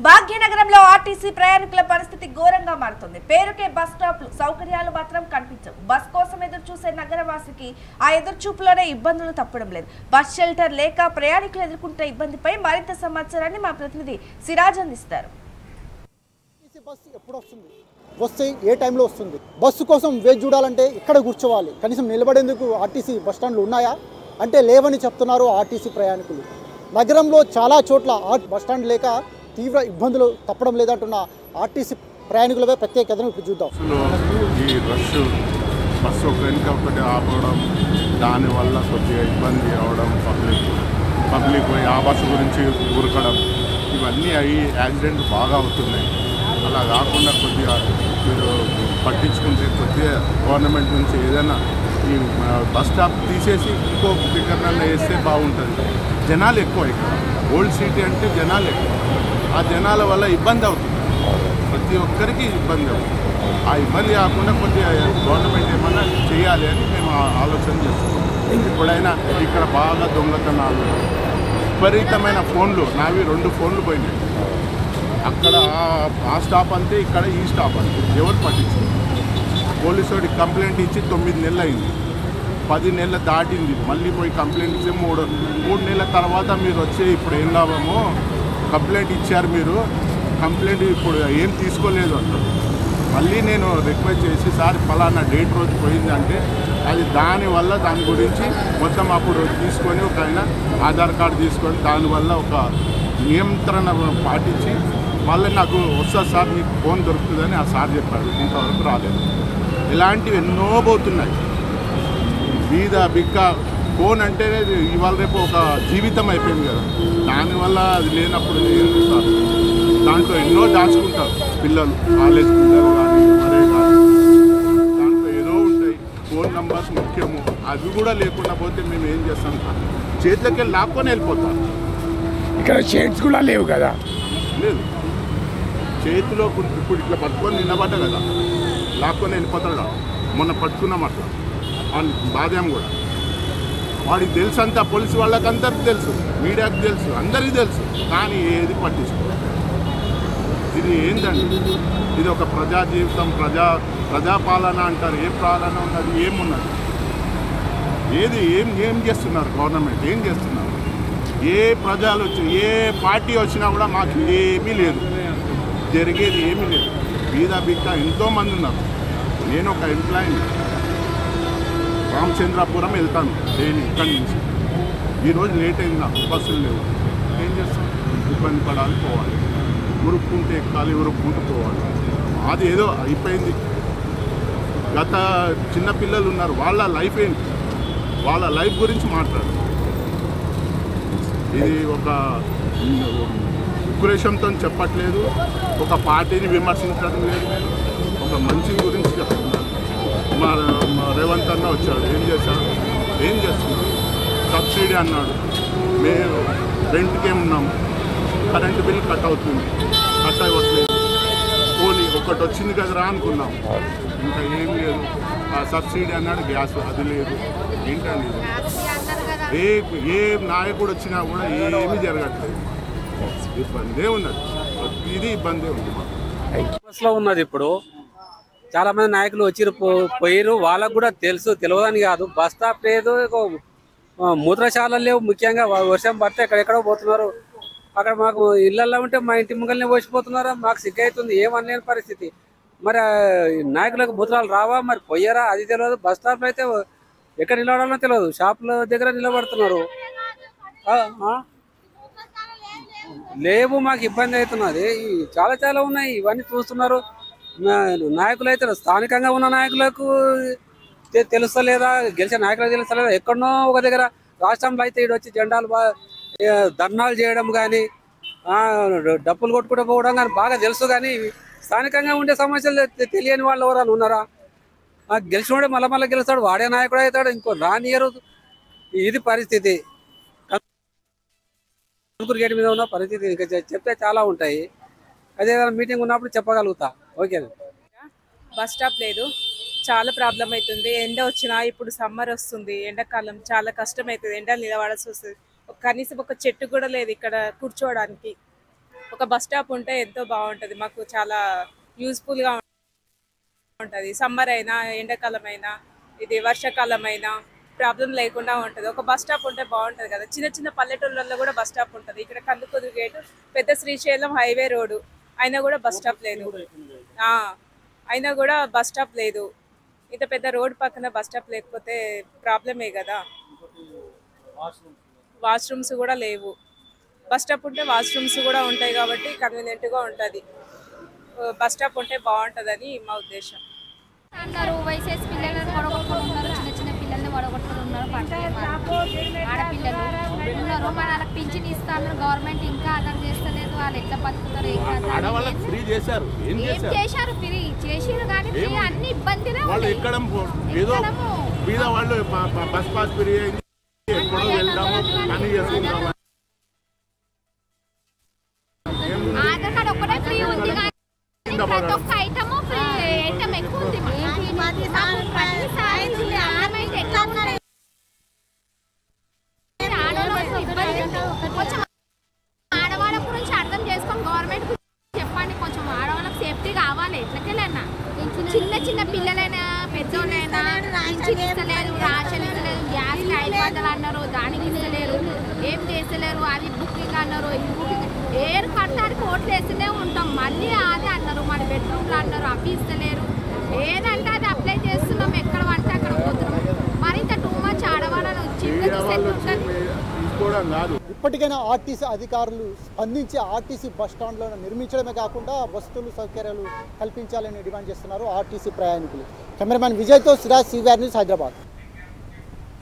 భాగ్యనగరంలో ఆర్టీసీ ప్రయాణికుల పరిస్థితి ఘోరంగా మారుతుంది. పేరుకే బస్ స్టాప్లు సౌకర్యాలు మాత్రం కనిపించవు. బస్ కోసం ఎదురు చూసే నగరవాసికి ఆ ఎదురుచూపులోనే ఇబ్బందులు తప్పడం లేదు. బస్ షెల్టర్ లేక ప్రయాణికులు ఎదుర్కొంటున్న ఇబ్బందిపై మరింత సమాచారాన్ని మా ప్రతినిధి సిరాజ్ అందిస్తారు. ఆర్టీసీ బస్సు ఎప్పుడు వస్తుంది? వస్తే ఏ టైంలో వస్తుంది? బస్సు కోసం వేచి చూడాలంటే ఇక్కడ కూర్చోవాలి? కనీసం నిలబడేందుకు ఆర్టీసీ బస్ స్టాండ్లు ఉన్నాయా? అంటే లేవని చెప్తున్నారు ఆర్టీసీ ప్రయాణికులు. నగరంలో చాలా చోట్ల ఆర్ బస్ స్టాండ్ లేక తీవ్ర ఇబ్బందులు తప్పడం లేదంటున్న ఆర్టీసీ ప్రయాణికులపై ప్రత్యేక కథను ఇప్పుడు చూద్దాం. ఈ రష్ బస్సు ఒక వెనుక ఒకటి ఆపడం దానివల్ల కొద్దిగా ఇబ్బంది అవడం పబ్లిక్ పబ్లిక్ పోయి ఆ బస్సు గురించి ఉరకడం ఇవన్నీ అవి యాక్సిడెంట్ బాగా అవుతున్నాయి. అలా కాకుండా కొద్దిగా మీరు పట్టించుకుంటే కొద్దిగా గవర్నమెంట్ నుంచి ఏదైనా ఈ బస్ స్టాప్ తీసేసి ఇంకో దగ్గర వేస్తే బాగుంటుంది. జనాలు ఎక్కువ ఇక్కడ. ఓల్డ్ సిటీ అంటే జనాలు ఎక్కువ. ఆ జనాల వల్ల ఇబ్బంది అవుతుంది. ప్రతి ఒక్కరికి ఇబ్బంది అవుతుంది. ఆ ఇబ్బంది కాకుండా కొద్దిగా గవర్నమెంట్ ఏమన్నా చేయాలి అని మేము ఆలోచన చేస్తున్నాం. ఇప్పుడైనా ఇక్కడ బాగా దొంగతనాలు విపరీతమైన ఫోన్లు నావి రెండు ఫోన్లు పోయినాయి. అక్కడ ఆ- స్టాప్ అంతే ఇక్కడ ఈ స్టాప్ అంతే. ఎవరు పట్టించారు పోలీసు కంప్లైంట్ ఇచ్చి తొమ్మిది నెలలు అయింది. పది నెలలు దాటింది. మళ్ళీ పోయి కంప్లైంట్ ఇచ్చి మూడు మూడు నెలల తర్వాత మీరు వచ్చి ఇప్పుడు ఏం లాభమో కంప్లైంట్ ఇచ్చారు మీరు. కంప్లైంట్ ఇప్పుడు ఏం తీసుకోలేదు అంటారు. మళ్ళీ నేను రిక్వెస్ట్ చేసి సార్ ఫలానా డేట్ రోజు పోయిందంటే అది దానివల్ల దాని గురించి మొత్తం అప్పుడు తీసుకొని ఒక ఆయన ఆధార్ కార్డు తీసుకొని దానివల్ల ఒక నియంత్రణ పాటించి మళ్ళీ నాకు వస్తుంది సార్ మీకు ఫోన్ దొరుకుతుందని ఆ సార్ చెప్పాడు. ఇంతవరకు రాలేదు. ఇలాంటివి ఎన్నో పోతున్నాయి. బీద బిక్క ఫోన్ అంటే ఇవాళ రేపు ఒక జీవితం అయిపోయింది కదా. దానివల్ల అది లేనప్పుడు దాంట్లో ఎన్నో దాచుకుంటారు పిల్లలు కాలేజ్ పిల్లలు కానీ దాంట్లో ఏదో ఉంటాయి. ఫోన్ నంబర్స్ ముఖ్యము. అవి కూడా లేకుండా పోతే మేము ఏం చేస్తాం? చేతిలోకి లాక్కొని వెళ్ళిపోతాం. ఇక్కడ షేడ్స్ కూడా లేవు కదా. లేదు. చేతిలో ఇప్పుడు ఇట్లా పట్టుకొని నిలబడ్డ కదా. లాక్కొని వెళ్ళిపోతాడు కదా. మొన్న పట్టుకున్నాం అట్లా. బాధ్యం కూడా. వాడికి తెలుసు అంతా పోలీసు వాళ్ళకి అందరికి తెలుసు మీడియాకి తెలుసు అందరికీ తెలుసు కానీ ఏది పట్టించుకోవాలి ఇది ఏంటండి ఇది ఒక ప్రజా జీవితం ప్రజా ప్రజాపాలన అంటారు ఏ పాలన ఉన్నది ఏమున్నది? ఏది ఏం ఏం చేస్తున్నారు గవర్నమెంట్? ఏం చేస్తున్నారు? ఏ ప్రజలు వచ్చి ఏ పార్టీ వచ్చినా కూడా మాకు ఏమీ లేదు. జరిగేది ఏమీ లేదు. బీద బిక్క ఎంతోమంది ఉన్నారు. నేను ఒక ఎంప్లాయీని రామచంద్రాపురం వెళ్తాను డైలీ ఇక్కడి నుంచి. ఈరోజు లేట్ అయింది నాకు బస్సులు లేవు. ఏం చేస్తాం? ఇబ్బంది పడాలి పోవాలి. ఉరుక్కుంటే ఎక్కాలి ఉరుక్కుంటూ పోవాలి. అది ఏదో అయిపోయింది. గత చిన్నపిల్లలు ఉన్నారు వాళ్ళ లైఫ్ ఏంటి? వాళ్ళ లైఫ్ గురించి మాట్లాడు. ఇది ఒక ఉక్రేషంతో చెప్పట్లేదు ఒక పార్టీని విమర్శించడం లేదు ఒక మంచి గురించి మా రేవంత్ అన్న వచ్చాడు. ఏం చేశాడు? ఏం చేస్తున్నాడు? సబ్సిడీ అన్నాడు. మేము రెంట్కి ఉన్నాము కరెంటు బిల్ కట్ అవుతుంది. కట్ అవ్వట్లేదు. పోనీ ఒకటి వచ్చింది కదరా అనుకున్నాం. ఇంకా ఏం లేదు. ఆ సబ్సిడీ అన్నాడు గ్యాస్ అది లేదు. ఏంటండి ఏ ఏ నాయకుడు వచ్చినా కూడా ఏమీ జరగట్లేదు. ఇబ్బందే ఉన్నది. ఇది ఇబ్బందే ఉంది మాకు. ఉన్నది ఇప్పుడు. చాలా మంది నాయకులు వచ్చి పోయిరు వాళ్ళకు కూడా తెలుసు తెలియదని కాదు. బస్ స్టాప్ లేదు మూత్రశాలలు లేవు ముఖ్యంగా. వర్షం పడితే ఎక్కడెక్కడో పోతున్నారు. అక్కడ మాకు ఇళ్ళల్లో ఉంటే మా ఇంటి ముంగల్ని పోసిపోతున్నారా? మాకు సిగ్గైతుంది. ఏమనలేని పరిస్థితి. మరి నాయకులకు మూత్రాలు రావా? మరి పోయారా? అది తెలియదు. బస్ స్టాప్లో అయితే ఎక్కడ నిలబడాలో తెలియదు. షాపుల దగ్గర నిలబడుతున్నారు. లేవు. మాకు ఇబ్బంది అవుతున్నది. చాలా చాలా ఉన్నాయి. ఇవన్నీ చూస్తున్నారు. నాయకులు అయితే స్థానికంగా ఉన్న నాయకులకు తె- తెలుస్తలేదా? గెలిచిన నాయకులకు తెలుస్తలేదా? ఎక్కడనో ఒక దగ్గర రాష్ట్రంలో అయితే ఇటు వచ్చి జెండాలు ధర్నాలు చేయడం కానీ డప్పులు కొట్టుకుంటూ పోవడం కానీ బాగా తెలుసు కానీ స్థానికంగా ఉండే సమస్యలు తెలియని వాళ్ళు ఎవరైనా ఉన్నారా? గెలిచినోడే మళ్ళీ మళ్ళీ గెలుస్తాడు వాడే నాయకుడు అవుతాడు ఇంకో రానియరు. ఇది పరిస్థితి. ముగ్గురు గేట్ మీద ఉన్న పరిస్థితి ఇంకా చెప్తే చాలా ఉంటాయి. అదే మీటింగ్ ఉన్నప్పుడు చెప్పగలుగుతా. ఓకే బస్ స్టాప్ లేదు. చాలా ప్రాబ్లం అవుతుంది. ఎండ వచ్చినా ఇప్పుడు సమ్మర్ వస్తుంది. ఎండాకాలం చాలా కష్టం అవుతుంది ఎండ నిలబడాల్సి వస్తుంది. కనీసం ఒక చెట్టు కూడా లేదు ఇక్కడ కూర్చోవడానికి. ఒక బస్ స్టాప్ ఉంటే ఎంతో బాగుంటుంది. మాకు చాలా యూజ్ఫుల్గా ఉంటుంది. సమ్మర్ అయినా ఎండాకాలం అయినా ఇది వర్షాకాలం అయినా ప్రాబ్లం లేకుండా ఉంటుంది. ఒక బస్ స్టాప్ ఉంటే బాగుంటుంది కదా. చిన్న చిన్న పల్లెటూళ్ళల్లో కూడా బస్ స్టాప్ ఉంటుంది. ఇక్కడ కందుకూరు గేటు పెద్ద శ్రీశైలం హైవే రోడ్డు. అయినా కూడా బస్ స్టాప్ లేదు. ఆ, అయినా కూడా బస్ స్టాప్ లేదు. ఇంత పెద్ద రోడ్ పక్కన బస్ స్టాప్ లేకపోతే ప్రాబ్లమే కదా. వాష్రూమ్స్ కూడా లేవు. బస్ స్టాప్ ఉంటే వాష్రూమ్స్ కూడా ఉంటాయి కాబట్టి కన్వీనియంట్గా ఉంటుంది. బస్ స్టాప్ ఉంటే బాగుంటుందని మా ఉద్దేశం. ఉన్నారు వయసేసి పిల్లలను వడగొట్టుకుని ఉన్నారు చిన్న చిన్న పిల్లల్ని పట్టలేదు ఆడపిల్లలు. ఉన్నారు మన వాళ్ళకి పింఛన్ ఇస్తాను గవర్నమెంట్ ఇంకా అర్థం చేస్తలేదు వాళ్ళు ఎట్లా బతుకుతారు ఏం ఆడవాళ్ళకి ఫ్రీ చేశారు ఏం ఫ్రీ చేసిరు కానీ ఫ్రీ? అన్ని ఇబ్బందిలే వాళ్ళు. ఎక్కడం. మీద వాళ్ళు బస్ పాస్ ఫ్రీ అయింది ఎక్కడో వెళ్దాము పని చేసుకుందాము ఆధార్ కార్డ్ ఒక్కటే ఫ్రీ ఉంది కానీ ప్రతి ఒక్క ఐటమ్ ఫ్రీ ఐటమ్ ఎక్కువ ఉంది చిన్న చిన్న పిల్లలైనా పెద్దోళ్ళైనా పింఛన్ ఇస్తలేరు రాషన్ ఇస్తలేరు గ్యాస్ ఐదు వందలు అన్నారు దానికి ఇస్తలేరు ఏం చేస్తలేరు అది బుకింగ్ అన్నారు ఇది బుకింగ్. ఏరు కట్టడానికి ఓట్లు వేస్తూనే ఉంటాం. మళ్ళీ అదే అన్నారు మన బెడ్రూమ్లో అన్నారు అవి ఇస్తలేరు. ఏదంటే అది అప్లై చేస్తున్నాం ఎక్కడ పడితే అక్కడ పోతున్నాం. మరి ఇంకా టూ మచ్ ఆడవాళ్ళని తీసుకోవడం కాదు. ఇప్పటికైనా ఆర్టీసీ అధికారులు స్పందించి ఆర్టీసీ బస్ స్టాండ్లో నిర్మించడమే కాకుండా వసతులు సౌకర్యాలు కల్పించాలని డిమాండ్ చేస్తున్నారు ఆర్టీసీ ప్రయాణికులు. కెమెరామ్యాన్ విజయ్తో సిరాజ్ సివిఆర్ న్యూస్ హైదరాబాద్.